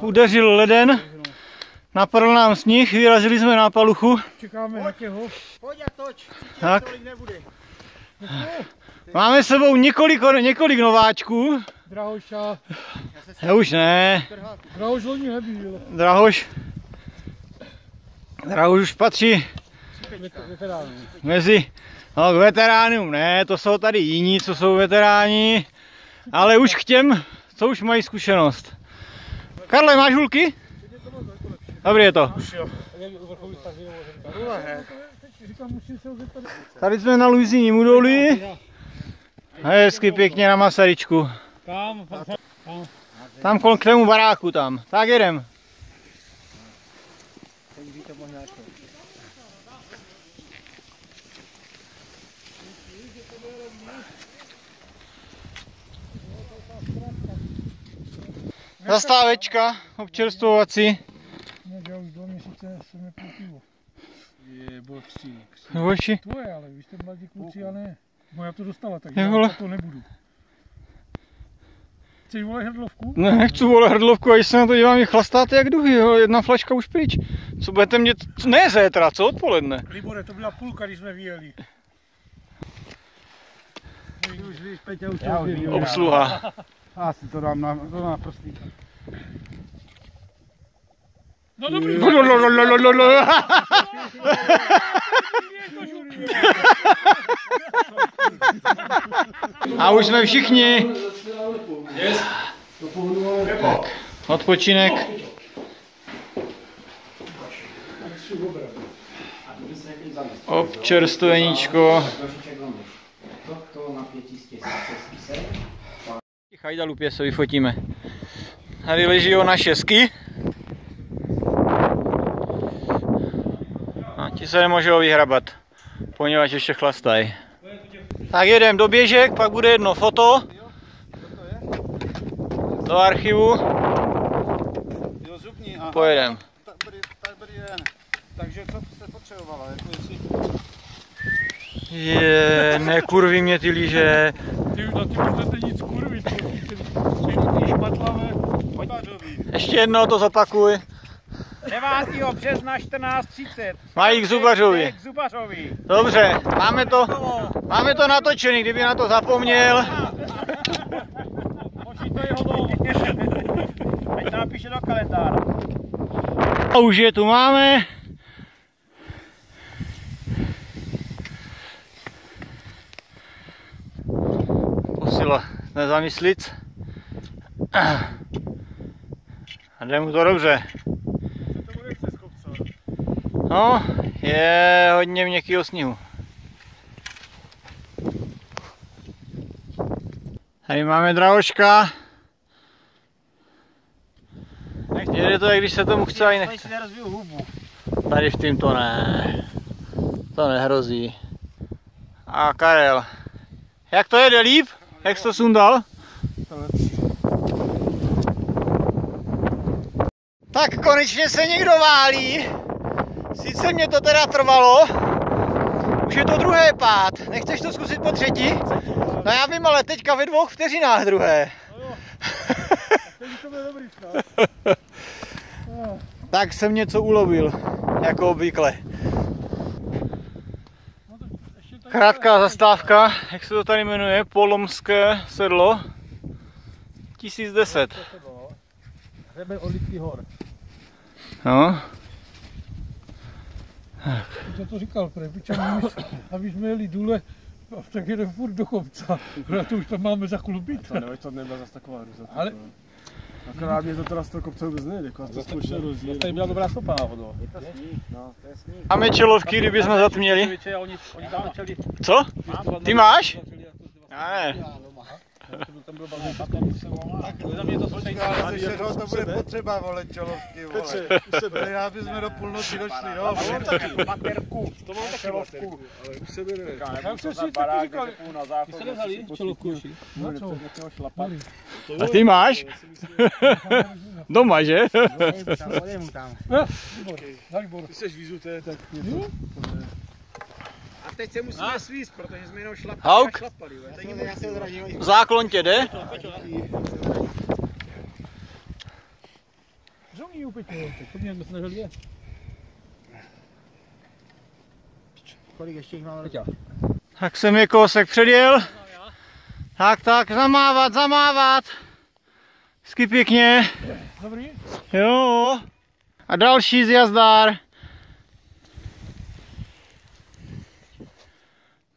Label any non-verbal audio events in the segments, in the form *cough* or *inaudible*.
udeřil leden, napadl nám sníh, vyrazili jsme na paluchu. Čekáme na těho. Pojď a toč, Tak. tolik nebude. Máme s sebou několik, několik nováčků. Drahoša. Já už ne, Drahoš loni nebyl. Drahoš. Drahoš už patří mezi no, k veteránům. Ne, to jsou tady jiní, co jsou veteráni, ale už k těm, co už mají zkušenost. Karle, máš hulky? Dobrý je to. Tady jsme na Luizíním údolí. Hezky pěkně na Masaryčku. Kam? Tam kolem k tému baráku tam. Tak jedem. Zastávečka občerstvovací. Ne, já už dva měsíce jsem nepil pivo. Je, bylo tři. Hoši. Tvoje, ale vy jste mladí kluci, a ne. Moja to dostala, tak já to nebudu. Chceš vole hrdlovku? Ne, nechci vole hrdlovku, a když se na to dívám, je chlastáte jak duhy, jo. jedna flaška už pryč. Co budete mě, co- ne zétra, co odpoledne? Libore, to byla půlka, když jsme vyjeli. Já. Obsluha. Já si to dám na, to na prstíka. No dobrý, A už jsme všichni. Tak, odpočinek. Občerstveníčko. Chajdalupě se vyfotíme. Tady leží o naše sky. A ti se nemůžou vyhrabat, poněvadž ještě chlastají. Tak jedem do běžek, pak bude jedno foto. Do archivu. Jo, zubní, aha. Pojedem. Takže co jste potřebovala? Jako jestli... Je, nekurví mě ty líže. ty už na ty můžete nic kurvit. Ještě jednou to zopakuj. 9. března 14.30. Mají k zubařovi. K Zubařovi. Dobře, máme to, máme to natočený, kdyby na to zapomněl. *laughs* Počít to jeho dom. Ať to napíše do kalendáře. A už je tu máme. Posila nezamyslit. A jde mu to dobře. No, je hodně měkkýho sněhu. Tady máme drahoška. Jede to, jak když se tomu chce, a i nechce. Tady v tím to ne. To nehrozí. A Karel. Jak to jede líp? Jak jsi to sundal? Tak konečně se někdo válí. Sice mě to teda trvalo. Už je to druhé pád. Nechceš to zkusit po třetí? No já vím, ale teďka ve dvou vteřinách druhé. *laughs* Tak jsem něco ulovil, jako obvykle. Krátká zastávka, jak se to tady jmenuje, Polomské sedlo. 1010. Hřeben od Litvý hor. No, Už jsem to říkal, pre, piče, my, aby jsme jeli důle, tak jedeme furt do kopca. Na to už tam máme zaklubit. To nevím, to nebyla zase taková hruza. Ale- Akorát mě to teda z toho kopce vůbec nejde, jako to zkoušel rozdíl. Tady byla dobrá stopa náhodou. máme čelovky, kdyby jsme zatměli. Oni, oni tam Co? Ty máš? Já ne. za mě to Ale ještě to bude potřeba, vole, čelovky, vole. Já bychom do půlnoci došli, jo. materku. To mám taky lovku, ale už se jmenuje. Já jsem si taky říkal, čelovku? na co? A ty máš? Doma, že? Dalibor. Ty seš vízu, to je tak A teď se musíme svíst, protože jsme jenom šlapali Hauk? a šlapali. ve. Záklon tě jde? Upětně, tak to mě jsme snažili je. Kolik ještě jich máme? Tak jsem je kousek předjel. Tak, tak, zamávat, zamávat. Hezky pěkně. Dobrý? Jo. A další zjazdár.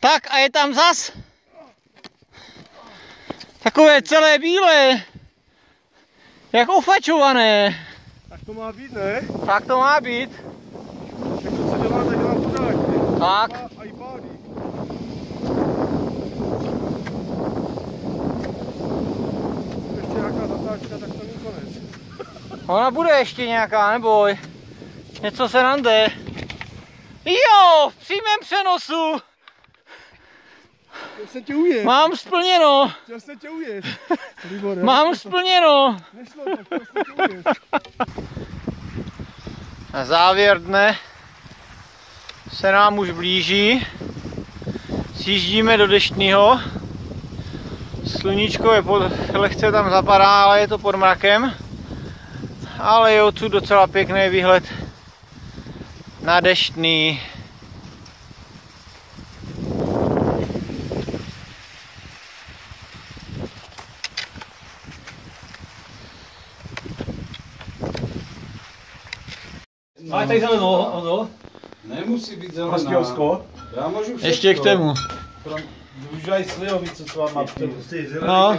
Tak a je tam zas. Takové celé bílé. Jak ofačované. Tak to má být, ne? Tak to má být. Co dělá, tak dělá. Tak. A, i pálí. Ještě nějaká zatáčka, tak to není konec. Ona bude ještě nějaká, neboj. Něco se nande. Jo, v přímém přenosu. Chtěl jsem tě ujet. Mám splněno. Chtěl jsem tě ujet. *laughs* Libore, Mám splněno. Nešlo to, chtěl jsem tě ujet. Na závěr dne se nám už blíží. Sjíždíme do deštního. Sluníčko je pod, lehce tam zapadá, ale je to pod mrakem. Ale je odsud docela pěkný výhled na deštný. Máš tady zelenou, ano? Nemusí být zelená. Prostějovsko. Já můžu všechno. Ještě k tomu. Už aj slivovice, co vám má No,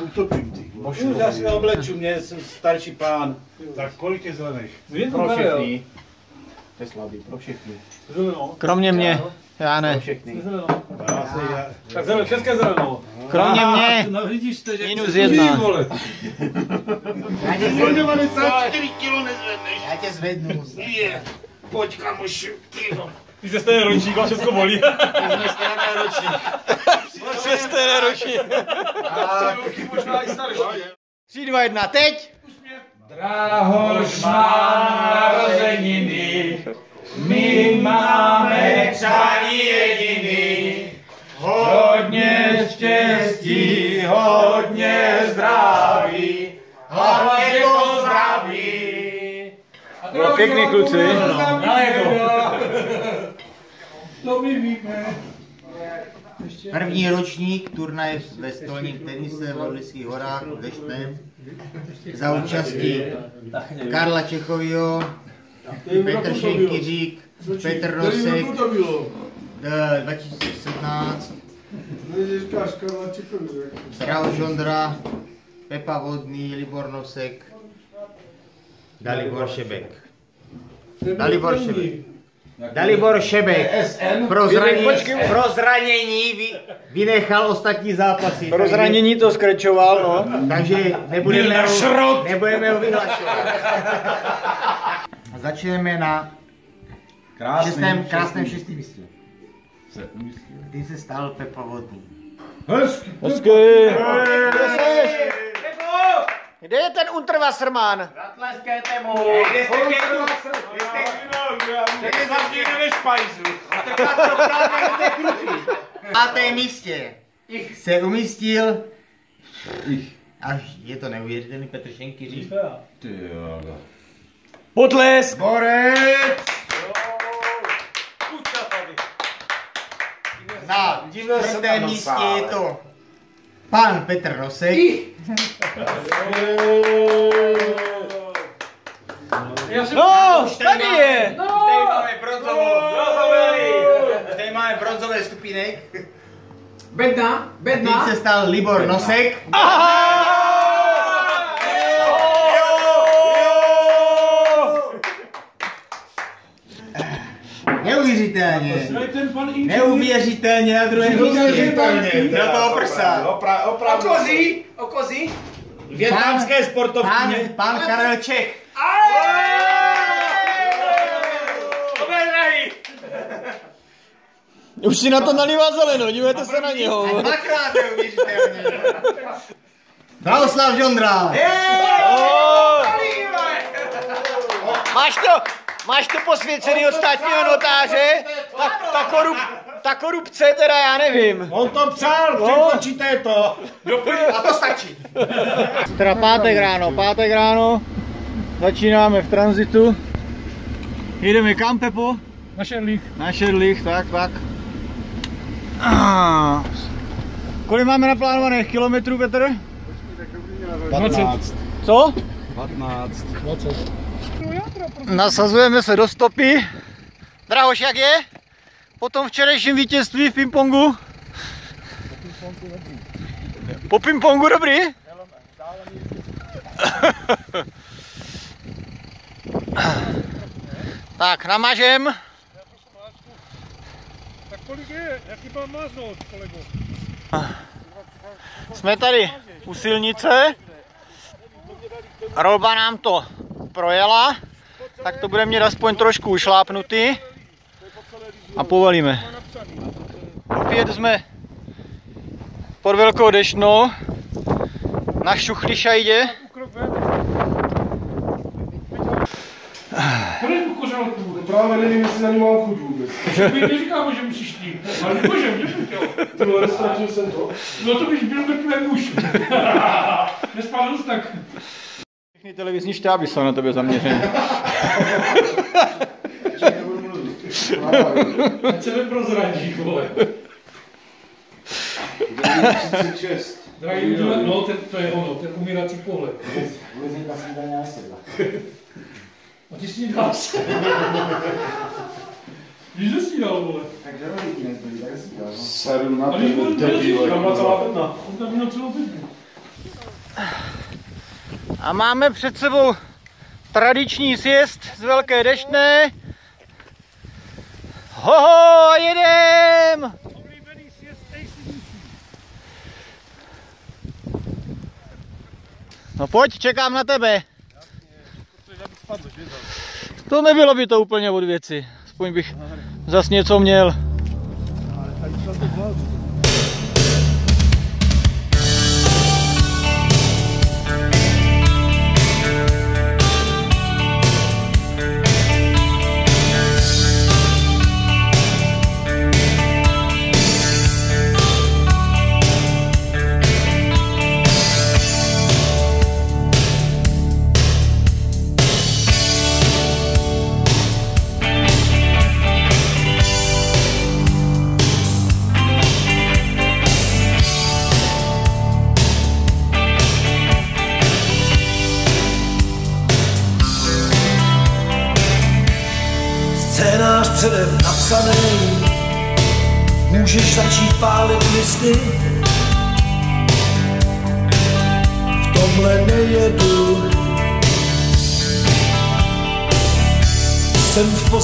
Už já si obleču, mě jsem starší pán. Tak kolik je zelených? Pro všechny. To je slabý, pro všechny. Zelenou. kromě mě. Já ne. všechny. Zelenou. Já se, já, Tak zelenou, české zelenou. Kromě mě. No vidíš to, že... Minus jedna. vole. Já tě zvednu. 94 kilo nezvedneš. Já tě zvednu. Je. Pojď kamoši, ty. Ty jste stejný ročník, a všechno bolí. Jsme stejné ročník. Šesté ročí. Možná i starší. 3, 2, 1, teď! Dráhož má narozeniny, my máme přání jediný. Hodně štěstí, hodně zdraví, hlavně to zdraví. Bylo pěkný kluci. První ročník turnaje ve stolním tenise v Orlických horách v Deštném za účastí Karla Čechovýho, Petr Šenkyřík, Petr Rosek, eh, 2017, Draho Žondra, Pepa Vodný, Libor Nosek, Dalibor Šebek. Dalibor Šebek. Dalibor Šebek pro zranění, pro zranění vy, vynechal ostatní zápasy. Pro zranění to skrečoval, no. Takže nebudeme ho, nebudeme ho vyhlašovat. *laughs* začneme na krásném, šestém, krásném šestém místě. Ty se stal Pepa Vodný. Hezky! Hezky! Kde je ten Unterwasserman? Zatleskejte mu! Kde jste kejdu? Kde jste kejdu? Kde jste špajzu? Kde jste to Na té místě. Ich. Se umístil. Ich. Až je to neuvěřitelný Petr Šenky říct. Ty jo. Potlesk. Borec! Na čtvrtém místě je to pan Petr Rosek. No, tady je. Tady máme bronzovou. Tady máme bronzové stupínek. Bedna, bedna. Teď se stal Libor Nosek. Neuvěřitelně. Ten pan inženýr. Neuvěřitelně na druhém místě. Neuvěřitelně. Do toho prsa. Opra, opravdu. Okozí, okozí. Větnamské sportovkyně. pán Karel Čech. *laughs* Už si na to nalívá zeleno, dívejte se na něho. Dvakrát neuvěřitelně. *laughs* Bravoslav Žondra. Máš to, máš to posvěcený od státního notáře? Tak ta, korup, ta korupce teda já nevím. On to psal, přepočíte to. A to stačí. Teda pátek ráno, pátek ráno. Začínáme v tranzitu. Jedeme kam, Pepo? Na Šerlích. Na Šerlich, tak, tak. Ah. Kolik máme naplánovaných kilometrů, Petr? 20. Co? 20. Nasazujeme se do stopy. Drahoš, jak je? Po tom včerejším vítězství v pingpongu? Po pingpongu dobrý? *laughs* tak, namažem. Tak kolik je? Jaký mám maznout, kolego? Jsme tady u silnice. Rolba nám to projela, tak to bude mít aspoň trošku ušlápnutý. A povalíme. Opět jsme pod velkou dešnou na šuchli šajdě. Kolik? Právě nevím, jestli na ní mám chuť vůbec. My neříkáme, že musíš ty, ale můžem, že. Ty vole, ztratil jsem to. No to bych byl mrtvý muž. *laughs* Nespadl jsi tak. Všechny televizní štáby jsou na tebe zaměřené. *laughs* Ať se neprozradí, vole. 36. Drahý no ten, to je ono, ten umírací pohled. A ty si dal se. Víš, že si dal, vole. Seru na A když budu tebe, tam má celá bedna. On tam měl celou bednu. A máme před sebou tradiční sjezd z Velké deštné. Hoho, jedem! No pojď, čekám na tebe. To nebylo by to úplně od věci. Aspoň bych zas něco měl.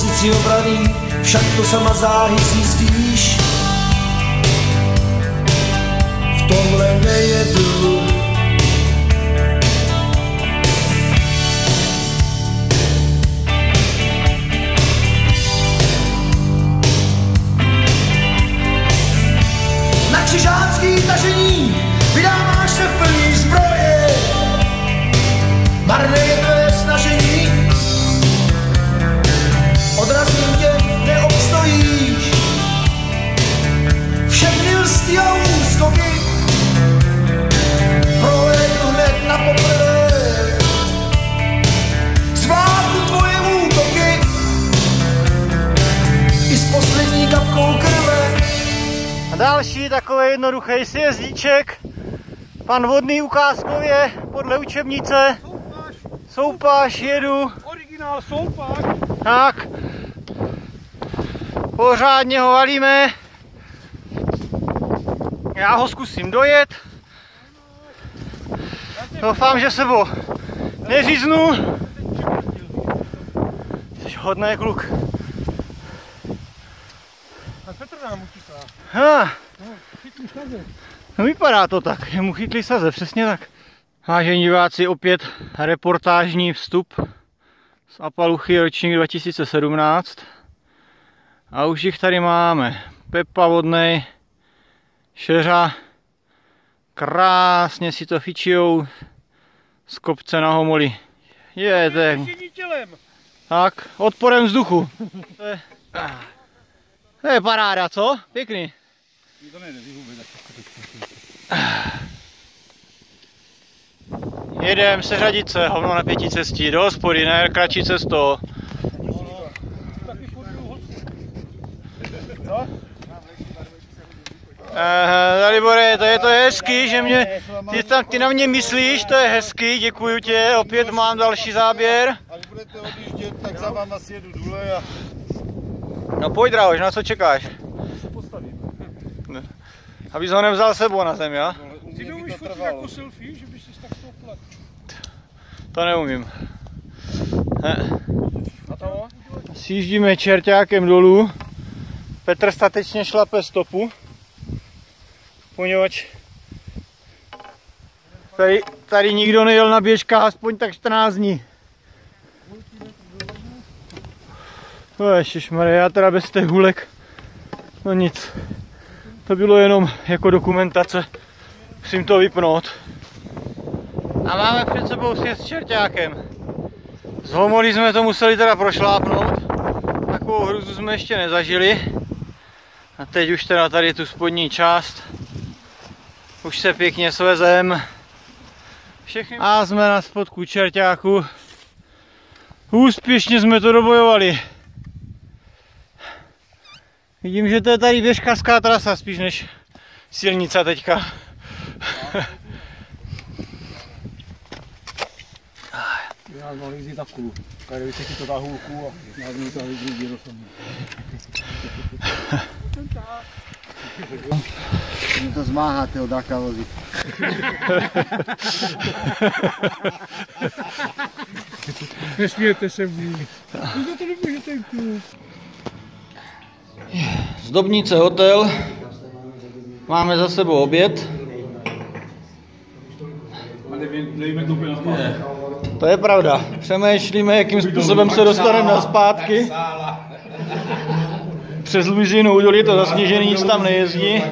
Pozici obrany, však to sama záhy zjistíš. V tomhle nejedu. Jednoduchý sjezdíček. Pan Vodný ukázkově podle učebnice. Soupáš, jedu. Originál soupák. Tak. Pořádně ho valíme. Já ho zkusím dojet. Doufám, že sebou neříznu. Jsi hodný kluk. nám utíká. Ha. No vypadá to tak, je mu chytli saze, přesně tak. Vážení diváci, opět reportážní vstup z Apaluchy ročník 2017. A už jich tady máme. Pepa vodnej, šeřa, krásně si to fičijou z kopce na homoli. Je, to je, tak, odporem vzduchu. To je, to je paráda, co? Pěkný. Jedem seřadit se, hovno na pěti cestí, do hospody, ne, kratší cesto. Eh, Dalibore, to je to hezký, že mě, ty, tam, ty na mě myslíš, to je hezký, děkuji tě, opět mám další záběr. Až budete odjíždět, tak za váma sjedu důle a No pojď Drahoš, na co čekáš? Ne. Abys ho nevzal sebou na zem, já? Ty neumíš fotit jako selfie, že bys si tak toho plat. To neumím. Ne. Sjíždíme čerťákem dolů. Petr statečně šlape stopu. Poněvadž tady, tady nikdo nejel na běžkách aspoň tak 14 dní. No ježišmarja, já teda bez těch hulek, no nic. To bylo jenom jako dokumentace, musím to vypnout. A máme před sebou sjezd s čerťákem. Z Homolí jsme to museli teda prošlápnout. Takovou hruzu jsme ještě nezažili. A teď už teda tady tu spodní část. Už se pěkně svezem. Všechny... A jsme na spodku čerťáku. Úspěšně jsme to dobojovali. Vidím, že to je tady běžkařská trasa spíš než silnice teďka. Já mám lízí takovou. Tady si to ta hůlku a já ní to mě zmáháte od Daka vozit. Nesmějete se mnou. Vy to nemůžete jít. Zdobnice hotel. Máme za sebou oběd. To je pravda. Přemýšlíme, jakým způsobem se dostaneme na zpátky. Přes Luizinu údolí to zasněžený, nic tam nejezdí.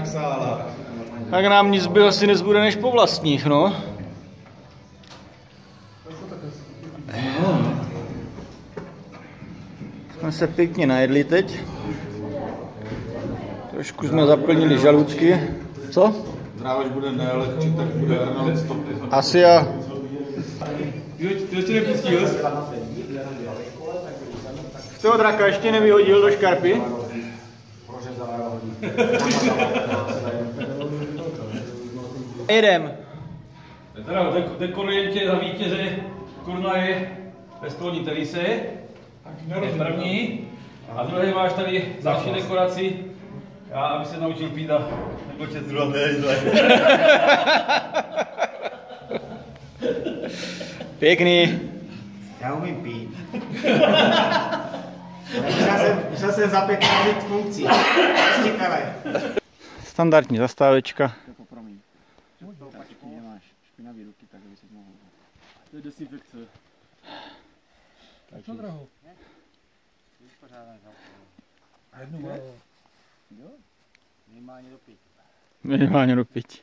Tak nám nic by asi nezbude než po vlastních, no. Jsme se pěkně najedli teď. Trošku jsme zaplnili žaludky. Co? Drávač bude neelekčit, tak bude Arnold stopy. Asi a toho draka ještě nevyhodil do škarpy. Jedem. Teda dekorujete za vítěze turnaje ve stolní tenise. Je první. A druhý máš tady další dekoraci. Já, aby se naučil pít a nebyl čet druhá Pěkný. Já umím pít. Musel jsem, musel jsem za pět minut funkcí. Čekale. Standardní zastávečka. To je desinfekce. Co draho? Jednu málo. Minimálně do pěti.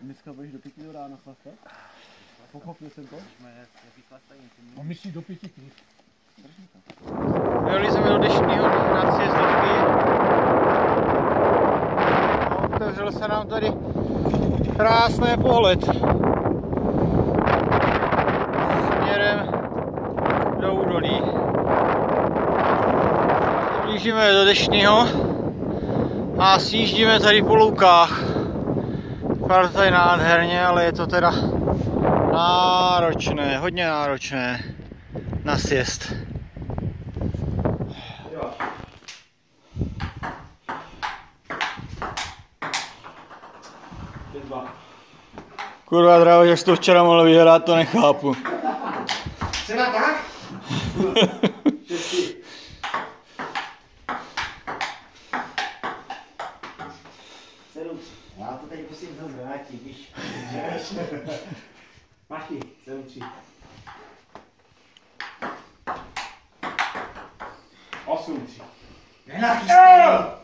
Dneska budeš do pěti do rána chlastat? Pochopil jsem to? On myslí do pěti knih. Jeli jsme do dešního na sjezdičky. No, otevřel se nám tady krásný pohled. Směrem do údolí. Blížíme do dešního a sjíždíme tady po loukách. Vypadá tady nádherně, ale je to teda náročné, hodně náročné na sjezd. Kurva drávo, jak jsi to včera mohl vyhrát, to nechápu. Cena tak? Já to teď musím zase vrátit, víš. Machy, 7-3. Osm, tři. Nenachystaný.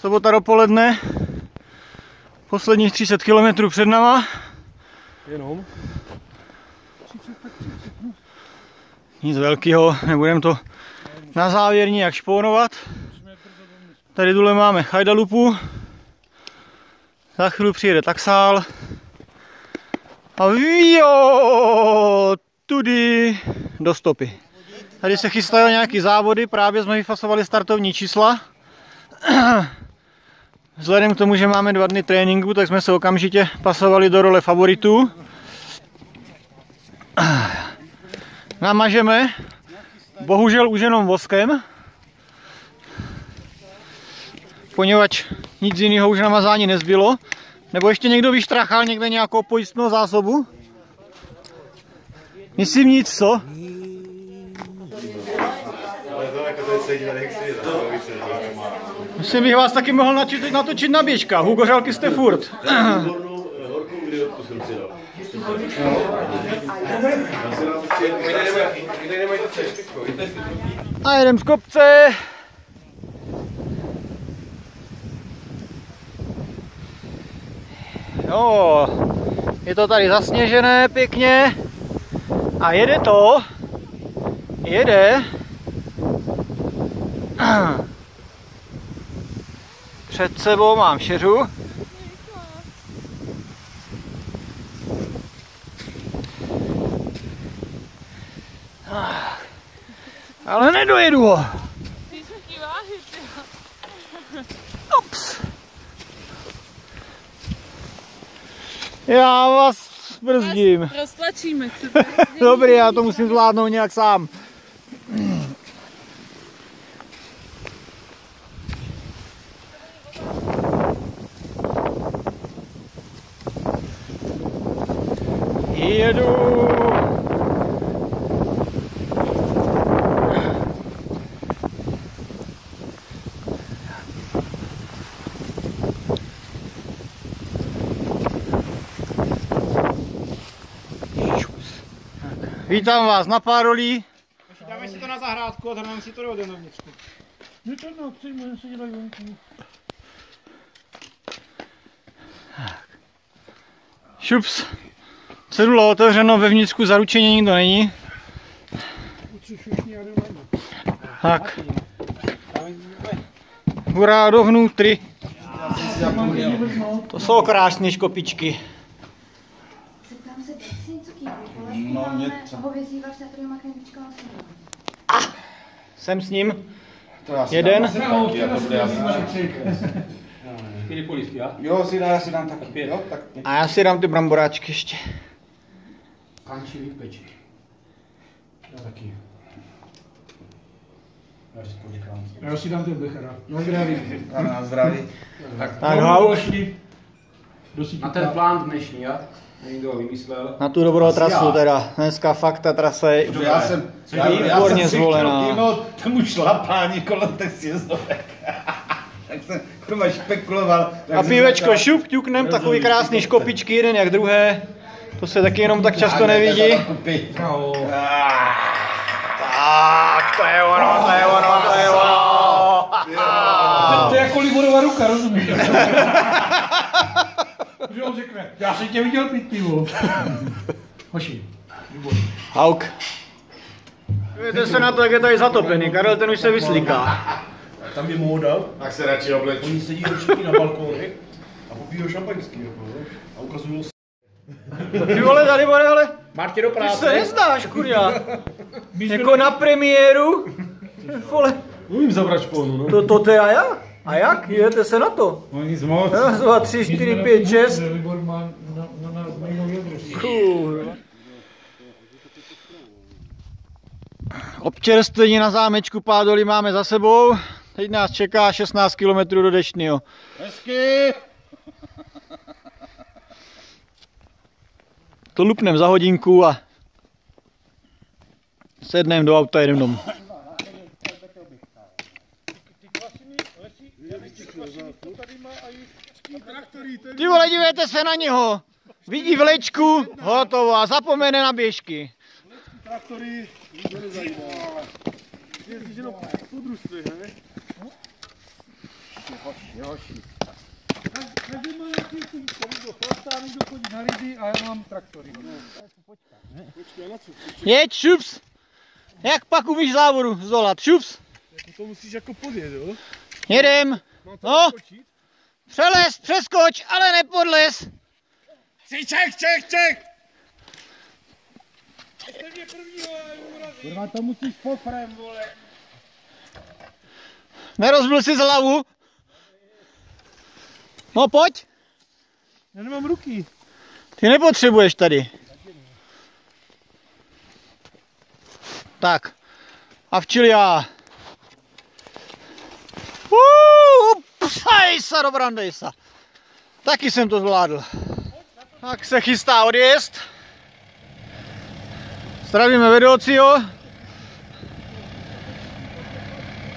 Sobota dopoledne, posledních 30 km před náma. Jenom. Nic velkého, nebudeme to na závěr nijak špónovat. Tady dole máme Chajdalupu. Za chvíli přijede taxál. A jo, tudy do stopy. Tady se chystají nějaký závody, právě jsme vyfasovali startovní čísla. *clears throat* Vzhledem k tomu, že máme dva dny tréninku, tak jsme se okamžitě pasovali do role favoritů. Namažeme, bohužel už jenom voskem, poněvadž nic jiného už namazání nezbylo. Nebo ještě někdo vyštrachal někde nějakou pojistnou zásobu? Myslím nic, co? Myslím, bych vás taky mohl natočit, natočit na běžka. Hugo Žalky jste furt. A jedem z kopce. Jo, je to tady zasněžené pěkně. A jede to. Jede. *clears throat* Před sebou mám šeřu. Ale nedojedu ho. Ups. Já vás brzdím. Roztlačíme se. *laughs* Dobrý, já to musím zvládnout nějak sám. Jedu. Vítám vás na Párolí. Dáme si to na zahrádku a dáme si to do dovnitřku. Je to na akci, můžeme se dělat venku. Šups. Cedula otevřeno, vevnitřku zaručení nikdo není. Tak. Hurá dovnutř. To jsou krásné škopičky. Zeptám se, ty jsi něco no, něco. hovězí vař, který má kremička Jsem s ním. Jeden. Čtyři polívky, já? Jo, si dá, já si dám taky. Jo, tak A já si dám ty bramboráčky ještě. Kančí vypeči. Já taky. Já si. Já si dám ten bechara. No zdraví. Na zdraví. Tak hau. Na ten plán dnešní, já? Někdo ho vymyslel. Na tu dobrou trasu teda. Dneska fakt ta trasa je Já jsem, já, já výborně jsem si zvolená. chtěl kývnout tomu šlapání kolem těch sjezdovek. *laughs* tak jsem kurva špekuloval. tak A pívečko říkal, šup, ťuknem, takový krásný škopičky, jeden jak druhé. To se taky jenom tak často nevidí. Tak, to je ono, to je ono, to je ono. To je jako Liborová ruka, rozumíš? *laughs* Že on řekne, já jsem tě viděl pít pivo. *laughs* Hoši. Hauk. Víte se na to, jak je tady zatopený. Karel ten už se vyslíká. Tam je móda. Tak se radši obleč. Oni sedí všichni na balkónech a popíjou šampaňský. Jako, jo. a ukazují si. Ty vole, tady bude, ale Máš tě do ty práce? se nezdáš, kurňa. Jako na premiéru. Vole, Umím zabrat šponu, no. to, to, to je a jak? A jak? Jděte se na to. No nic moc. Raz, dva, tři, čtyři, pět, šest. Libor má na, na, na, na jinou jadru. Kurva. Občerstvení na zámečku Pádoli máme za sebou. Teď nás čeká 16 km do Deštního. Hezky. To lupnem za hodinku a Sedneme do auta, jedem domů. Ty vole, dívejte se na něho. Vidí vlečku, hotovo a zapomene na běžky. Traktory, to nezajímá. Jezdíš jenom po družství, he? Je hoší. Každý má nějaký svůj do chlasta, někdo chodí na ryby a já mám traktory. Počkej, na co? Jeď, šups. Jak pak umíš závodu zdolat, šups. To musíš jako podjet, jo? Jedem. No, přelez, přeskoč, ale nepodlez. Jsi Čech, Čech, Čech! Kurva, to musíš pofrem, vole. Nerozbil si z hlavu. No pojď. Já nemám ruky. Ty nepotřebuješ tady. Tak. A včili já. Uuu, psajsa do brandejsa. Taky jsem to zvládl. Tak se chystá odjezd. Zdravíme vedoucího.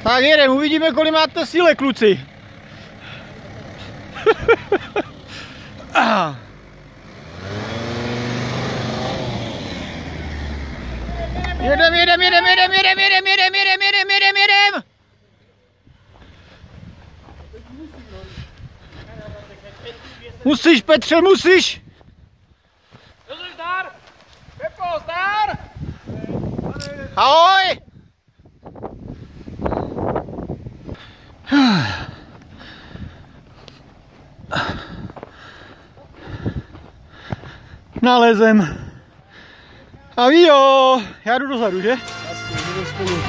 Tak jedem, uvidíme, kolik máte síle, kluci. Jedem, jedem, jedem, jedem, jedem, jedem, jedem, jedem, jedem, jedem, Musíš, Petře, musíš. Zdar! Pepo, zdar! Ahoj! Nalezem. A ví jo, já jdu dozadu, že? You're